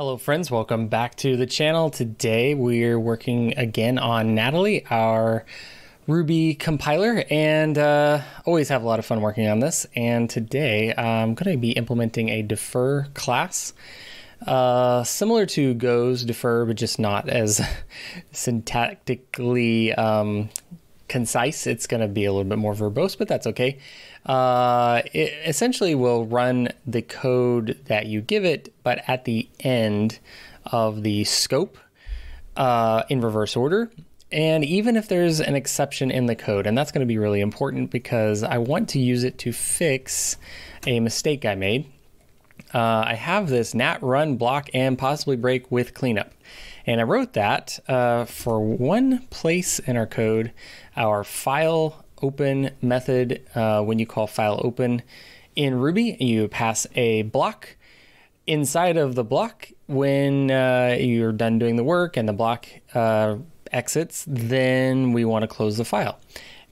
Hello friends, welcome back to the channel. Today we're working again on Natalie, our Ruby compiler, and uh, always have a lot of fun working on this. And today I'm going to be implementing a defer class. Uh, similar to Go's defer, but just not as syntactically um, concise. It's going to be a little bit more verbose, but that's okay. Uh, it essentially will run the code that you give it, but at the end of the scope uh, in reverse order. And even if there's an exception in the code, and that's going to be really important because I want to use it to fix a mistake I made. Uh, I have this nat run block and possibly break with cleanup. And I wrote that uh, for one place in our code, our file open method, uh, when you call file open in Ruby, you pass a block inside of the block when uh, you're done doing the work and the block uh, exits, then we want to close the file.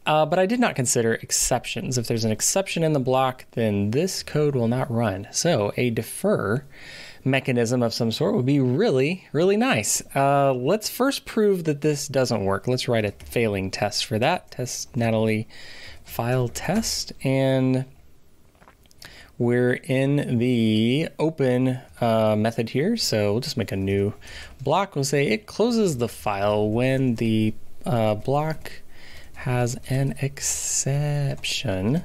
Uh, but I did not consider exceptions. If there's an exception in the block, then this code will not run. So a defer mechanism of some sort would be really, really nice. Uh, let's first prove that this doesn't work. Let's write a failing test for that. Test Natalie file test. And we're in the open uh, method here. So we'll just make a new block. We'll say it closes the file when the uh, block has an exception.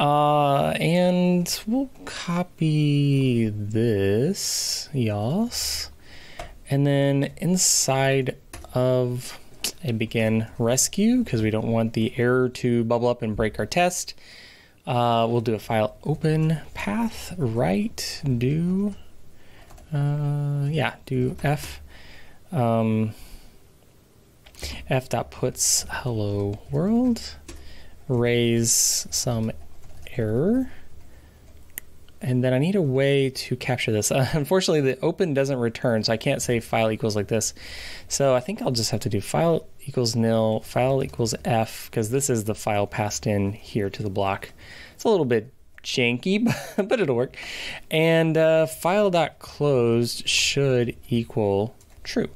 Uh, and we'll copy this, yes. And then inside of a begin rescue, because we don't want the error to bubble up and break our test, uh, we'll do a file open path right do, uh, yeah, do f, um, f dot puts hello world, raise some error. And then I need a way to capture this. Uh, unfortunately, the open doesn't return, so I can't say file equals like this. So I think I'll just have to do file equals nil, file equals f, because this is the file passed in here to the block. It's a little bit janky, but it'll work. And uh, file.closed should equal true.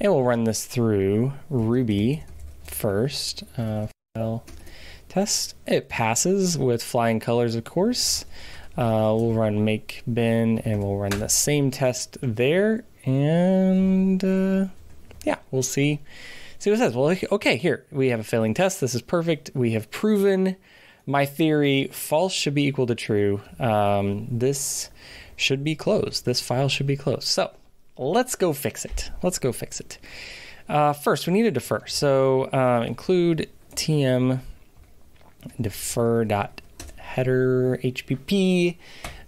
And we'll run this through Ruby first. Uh, file It passes with flying colors, of course. Uh, we'll run make bin and we'll run the same test there. And uh, yeah, we'll see see what it says. Well, okay, here we have a failing test. This is perfect. We have proven my theory. False should be equal to true. Um, this should be closed. This file should be closed. So let's go fix it. Let's go fix it. Uh, first, we need to defer. So uh, include tm defer dot header hpp.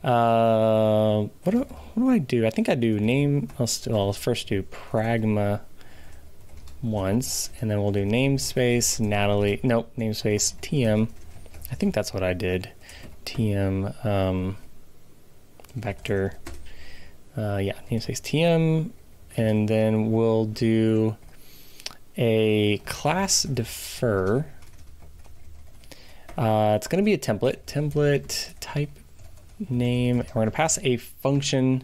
Uh, what do, what do I do? I think I do name. Well, let's first do pragma once, and then we'll do namespace Natalie. Nope, namespace tm. I think that's what I did. tm um, vector. Uh, yeah, namespace tm, and then we'll do a class defer uh, it's going to be a template, template type name. We're going to pass a function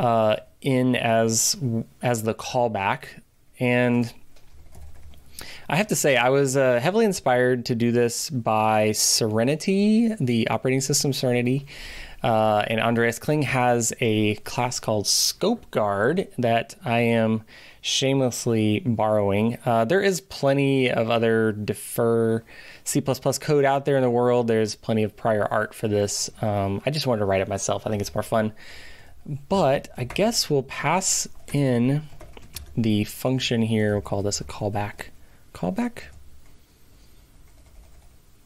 uh, in as as the callback, and I have to say I was uh, heavily inspired to do this by Serenity, the operating system Serenity. Uh, and Andreas Kling has a class called Scope Guard that I am shamelessly borrowing. Uh, there is plenty of other defer C++ code out there in the world. There's plenty of prior art for this. Um, I just wanted to write it myself. I think it's more fun. But I guess we'll pass in the function here. We'll call this a callback. Callback?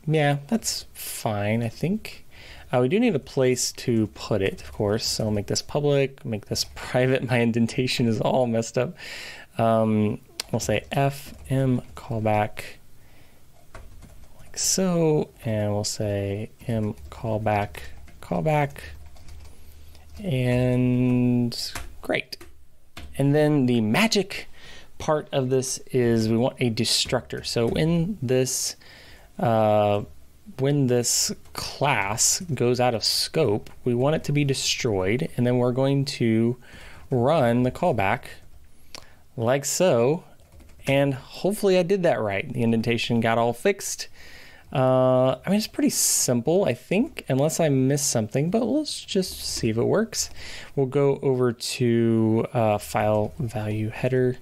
Yeah, that's fine, I think. Uh, we do need a place to put it, of course. So I'll make this public, make this private. My indentation is all messed up. Um, we'll say fm callback like so, and we'll say m callback, callback, and great. And then the magic part of this is we want a destructor. So in this uh, when this class goes out of scope, we want it to be destroyed, and then we're going to run the callback like so, and hopefully I did that right. The indentation got all fixed. Uh, I mean, it's pretty simple, I think, unless I missed something, but let's just see if it works. We'll go over to uh, file value header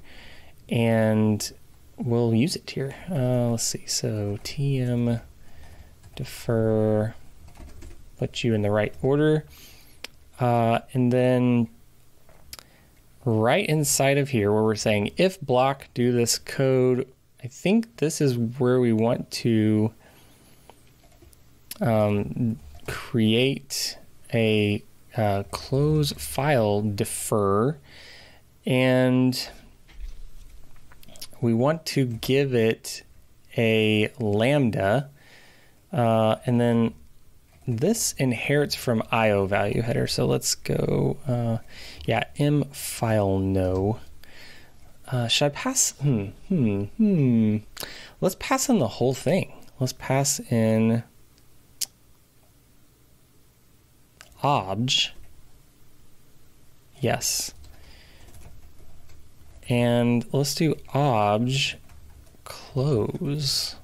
and we'll use it here. Uh, let's see. So tm defer, put you in the right order. Uh, and then right inside of here where we're saying if block do this code, I think this is where we want to um, create a uh, close file defer. And we want to give it a lambda uh, and then this inherits from IO value header. So let's go, uh, yeah, m file no. Uh, should I pass? Hmm, hmm, hmm. Let's pass in the whole thing. Let's pass in obj. Yes. And let's do obj close.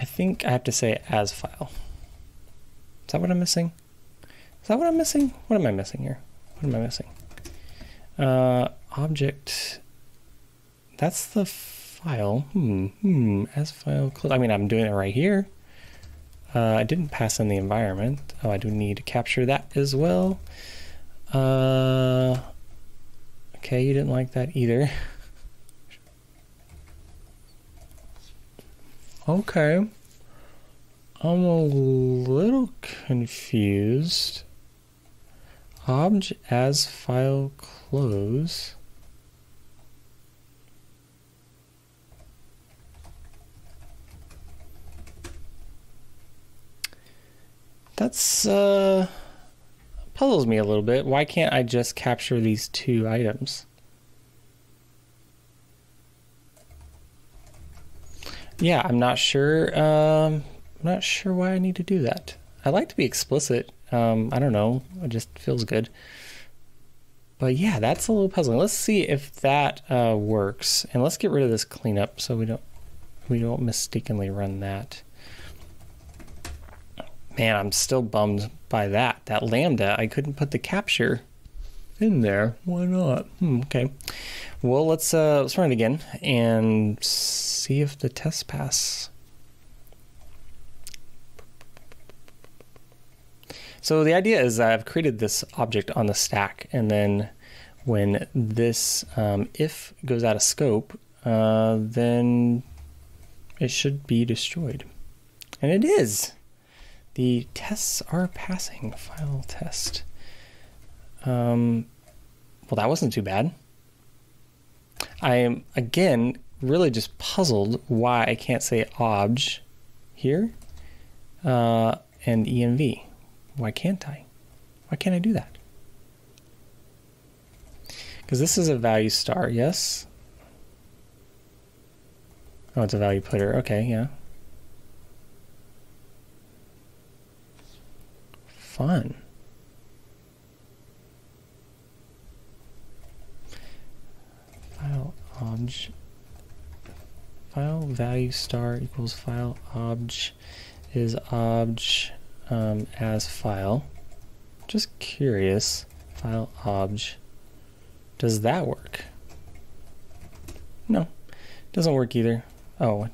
I think I have to say as file. Is that what I'm missing? Is that what I'm missing? What am I missing here? What am I missing? Uh, object. That's the file. Hmm. Hmm. As file close. I mean, I'm doing it right here. Uh, I didn't pass in the environment. Oh, I do need to capture that as well. Uh, okay, you didn't like that either. okay. I'm a little confused. Obj as file close. That's uh puzzles me a little bit. Why can't I just capture these two items? Yeah, I'm not sure. Um, I'm not sure why I need to do that. I like to be explicit. Um, I don't know. It just feels good. But yeah, that's a little puzzling. Let's see if that uh, works, and let's get rid of this cleanup so we don't we don't mistakenly run that. Man, I'm still bummed by that. That lambda, I couldn't put the capture in there. Why not? Hmm, okay. Well, let's uh, let's run it again and see if the test pass. So the idea is I've created this object on the stack, and then when this um, if goes out of scope, uh, then it should be destroyed. And it is. The tests are passing. File test. Um, well, that wasn't too bad. I am, again, really just puzzled why I can't say obj here uh, and env. Why can't I? Why can't I do that? Because this is a value star, yes? Oh, it's a value putter. Okay, yeah. fun. File obj file value star equals file obj is obj um, as file. Just curious, file obj. Does that work? No, doesn't work either. Oh,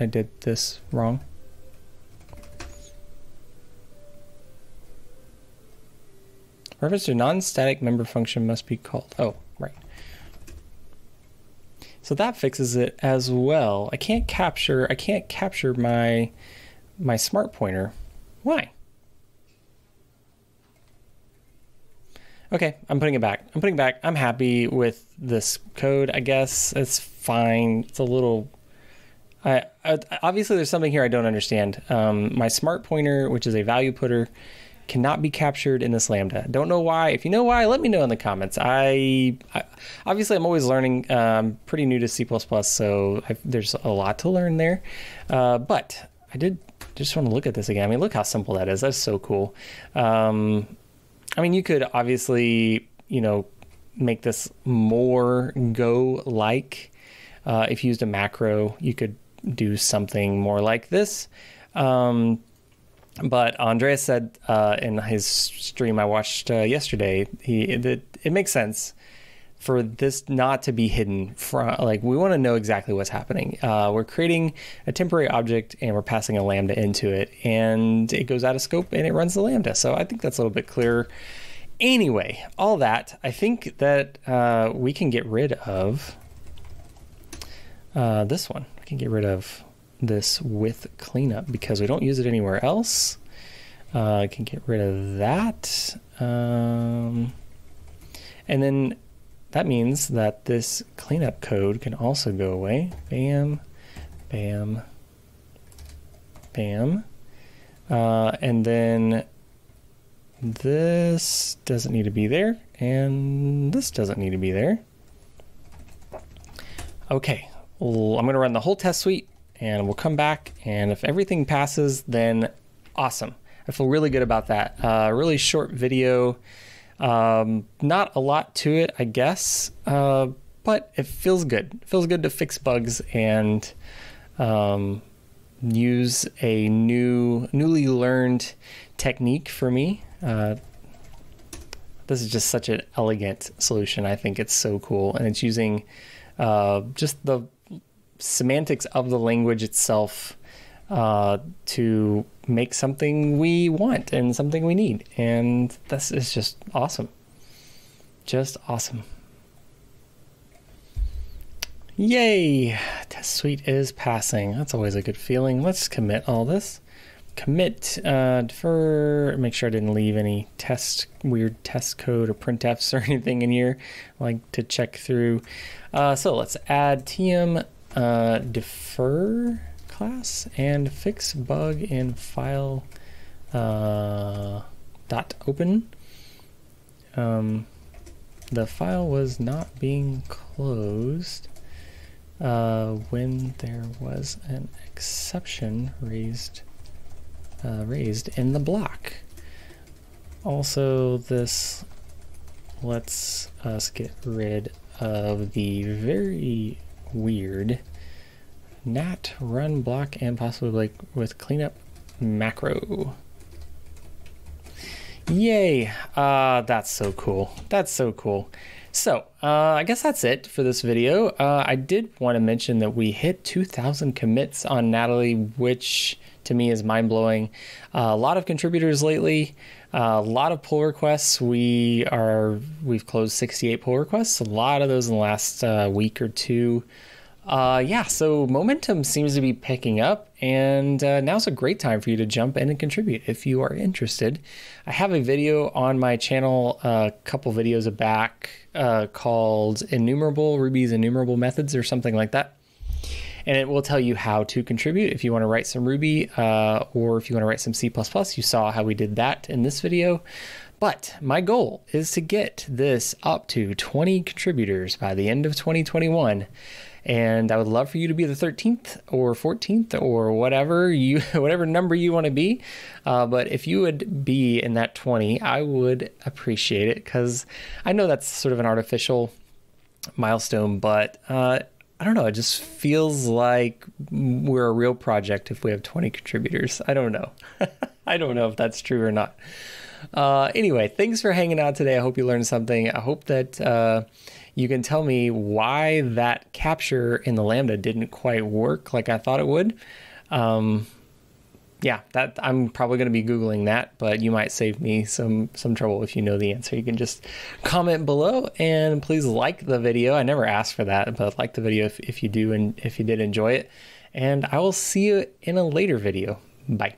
I did this wrong. Reference to non-static member function must be called. Oh. So that fixes it as well. I can't capture I can't capture my my smart pointer. Why? Okay, I'm putting it back. I'm putting it back. I'm happy with this code. I guess it's fine. It's a little. I, I obviously there's something here I don't understand. Um, my smart pointer, which is a value putter, cannot be captured in this Lambda. Don't know why. If you know why, let me know in the comments. I, I obviously I'm always learning. Um, pretty new to C++, so I've, there's a lot to learn there. Uh, but I did just want to look at this again. I mean, look how simple that is. That's so cool. Um, I mean, you could obviously, you know, make this more Go like. Uh, if you used a macro, you could do something more like this. Um, but Andreas said uh, in his stream I watched uh, yesterday, he it, it makes sense for this not to be hidden from like we want to know exactly what's happening. Uh, we're creating a temporary object and we're passing a lambda into it and it goes out of scope and it runs the lambda. So i think that's a little bit clearer. Anyway all that i think that uh, we can get rid of uh, this one. We can get rid of this with cleanup because we don't use it anywhere else uh, I can get rid of that um, and then that means that this cleanup code can also go away. Bam, bam, bam. Uh, and then this doesn't need to be there, and this doesn't need to be there. Okay, well, I'm going to run the whole test suite, and we'll come back, and if everything passes, then awesome. I feel really good about that. Uh, really short video. Um, not a lot to it, I guess, uh, but it feels good. It feels good to fix bugs and um, use a new, newly learned technique for me. Uh, this is just such an elegant solution. I think it's so cool, and it's using uh, just the semantics of the language itself uh, to make something we want and something we need. And this is just awesome. Just awesome. Yay! Test suite is passing. That's always a good feeling. Let's commit all this. Commit, uh, defer, make sure I didn't leave any test, weird test code or printfs or anything in here. I like to check through. Uh, so let's add tm uh, defer class and fix bug in file uh, dot open. Um, the file was not being closed uh, when there was an exception raised uh, raised in the block. Also, this lets us get rid of the very weird nat run block and possibly like with cleanup macro. Yay! Uh, that's so cool. That's so cool. So, uh, I guess that's it for this video. Uh, I did want to mention that we hit 2,000 commits on Natalie, which to me is mind blowing. Uh, a lot of contributors lately, a lot of pull requests. We are we've closed 68 pull requests. A lot of those in the last uh, week or two. Uh, yeah, so momentum seems to be picking up, and uh, now's a great time for you to jump in and contribute if you are interested. I have a video on my channel a uh, couple videos back uh, called Enumerable Ruby's Innumerable Methods or something like that. And it will tell you how to contribute if you want to write some Ruby uh, or if you want to write some C. You saw how we did that in this video. But my goal is to get this up to 20 contributors by the end of 2021 and I would love for you to be the 13th or 14th or whatever you whatever number you want to be. Uh, but if you would be in that 20, I would appreciate it because I know that's sort of an artificial milestone, but uh, I don't know. It just feels like we're a real project if we have 20 contributors. I don't know. I don't know if that's true or not. Uh, anyway, thanks for hanging out today. I hope you learned something. I hope that uh, you can tell me why that capture in the Lambda didn't quite work like I thought it would. Um, yeah, that I'm probably going to be googling that, but you might save me some some trouble if you know the answer. You can just comment below and please like the video. I never asked for that, but like the video if, if you do and if you did enjoy it. And I will see you in a later video. Bye.